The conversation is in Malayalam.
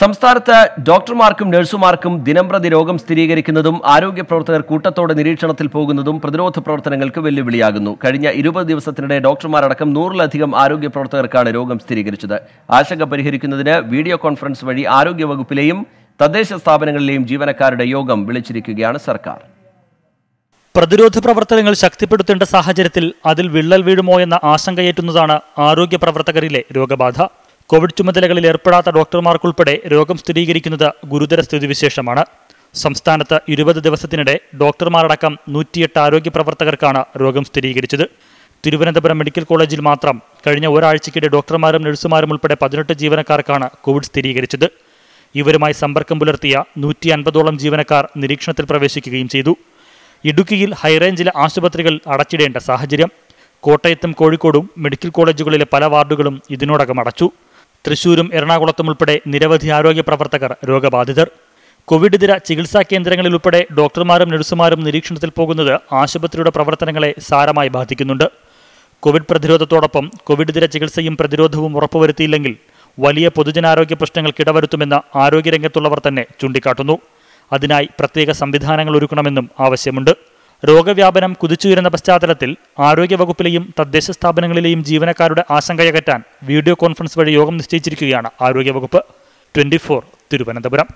സംസ്ഥാനത്ത് ഡോക്ടർമാർക്കും നഴ്സുമാർക്കും ദിനംപ്രതി രോഗം സ്ഥിരീകരിക്കുന്നതും ആരോഗ്യ പ്രവർത്തകർ കൂട്ടത്തോടെ നിരീക്ഷണത്തിൽ പോകുന്നതും പ്രതിരോധ പ്രവർത്തനങ്ങൾക്ക് വെല്ലുവിളിയാകുന്നു. കഴിഞ്ഞ ഇരുപത് ദിവസത്തിനിടെ ഡോക്ടർമാരടക്കം നൂറിലധികം ആരോഗ്യ പ്രവർത്തകർക്കാണ് രോഗം സ്ഥിരീകരിച്ചത്. ആശങ്ക പരിഹരിക്കുന്നതിന് വീഡിയോ കോൺഫറൻസ് വഴി ആരോഗ്യ വകുപ്പിലെയും തദ്ദേശ സ്ഥാപനങ്ങളിലെയും ജീവനക്കാരുടെ യോഗം വിളിച്ചിരിക്കുകയാണ് സർക്കാർ. പ്രതിരോധ പ്രവർത്തനങ്ങൾ ശക്തിപ്പെടുത്തേണ്ട സാഹചര്യത്തിൽ അതിൽ വിള്ളൽ വീഴുമോ എന്ന ആശങ്കയേറ്റുന്നതാണ് ആരോഗ്യ പ്രവർത്തകരിലെ രോഗബാധ. കോവിഡ് ചുമതലകളിൽ ഏർപ്പെടാത്ത ഡോക്ടർമാർക്കുൾപ്പെടെ രോഗം സ്ഥിരീകരിക്കുന്നത് ഗുരുതര സ്ഥിതിവിശേഷമാണ്. സംസ്ഥാനത്ത് ഇരുപത് ദിവസത്തിനിടെ ഡോക്ടർമാരടക്കം നൂറ്റിയെട്ട് ആരോഗ്യ പ്രവർത്തകർക്കാണ് രോഗം സ്ഥിരീകരിച്ചത്. തിരുവനന്തപുരം മെഡിക്കൽ കോളേജിൽ മാത്രം കഴിഞ്ഞ ഒരാഴ്ചക്കിടെ ഡോക്ടർമാരും നഴ്സുമാരും ഉൾപ്പെടെ പതിനെട്ട് ജീവനക്കാർക്കാണ് കോവിഡ് സ്ഥിരീകരിച്ചത്. ഇവരുമായി സമ്പർക്കം പുലർത്തിയ നൂറ്റി അൻപതോളം ജീവനക്കാർ നിരീക്ഷണത്തിൽ പ്രവേശിക്കുകയും ചെയ്തു. ഇടുക്കിയിൽ ഹൈറേഞ്ചിലെ ആശുപത്രികൾ അടച്ചിടേണ്ട സാഹചര്യം. കോട്ടയത്തും കോഴിക്കോടും മെഡിക്കൽ കോളേജുകളിലെ പല വാർഡുകളും ഇതിനോടകം അടച്ചു. തൃശൂരും എറണാകുളത്തും ഉൾപ്പെടെ നിരവധി ആരോഗ്യ പ്രവർത്തകർ രോഗബാധിതർ. കോവിഡ് ഇതര ചികിത്സാ കേന്ദ്രങ്ങളിൽ ഉൾപ്പെടെ ഡോക്ടർമാരും നഴ്സുമാരും നിരീക്ഷണത്തിൽ പോകുന്നത് ആശുപത്രിയുടെ പ്രവർത്തനങ്ങളെ സാരമായി ബാധിക്കുന്നുണ്ട്. കോവിഡ് പ്രതിരോധത്തോടൊപ്പം കോവിഡ് ഇതര ചികിത്സയും പ്രതിരോധവും ഉറപ്പുവരുത്തിയില്ലെങ്കിൽ വലിയ പൊതുജനാരോഗ്യ പ്രശ്നങ്ങൾക്ക് ഇടവരുത്തുമെന്ന് ആരോഗ്യരംഗത്തുള്ളവർ തന്നെ ചൂണ്ടിക്കാട്ടുന്നു. അതിനായി പ്രത്യേക സംവിധാനങ്ങൾ ഒരുക്കണമെന്നും ആവശ്യമുണ്ട്. രോഗവ്യാപനം കുതിച്ചുയരുന്ന പശ്ചാത്തലത്തിൽ ആരോഗ്യവകുപ്പിലെയും തദ്ദേശ സ്ഥാപനങ്ങളിലെയും ജീവനക്കാരുടെ ആശങ്കയകറ്റാൻ വീഡിയോ കോൺഫറൻസ് വഴി യോഗം നിശ്ചയിച്ചിരിക്കുകയാണ് ആരോഗ്യവകുപ്പ്. ട്വന്റി തിരുവനന്തപുരം.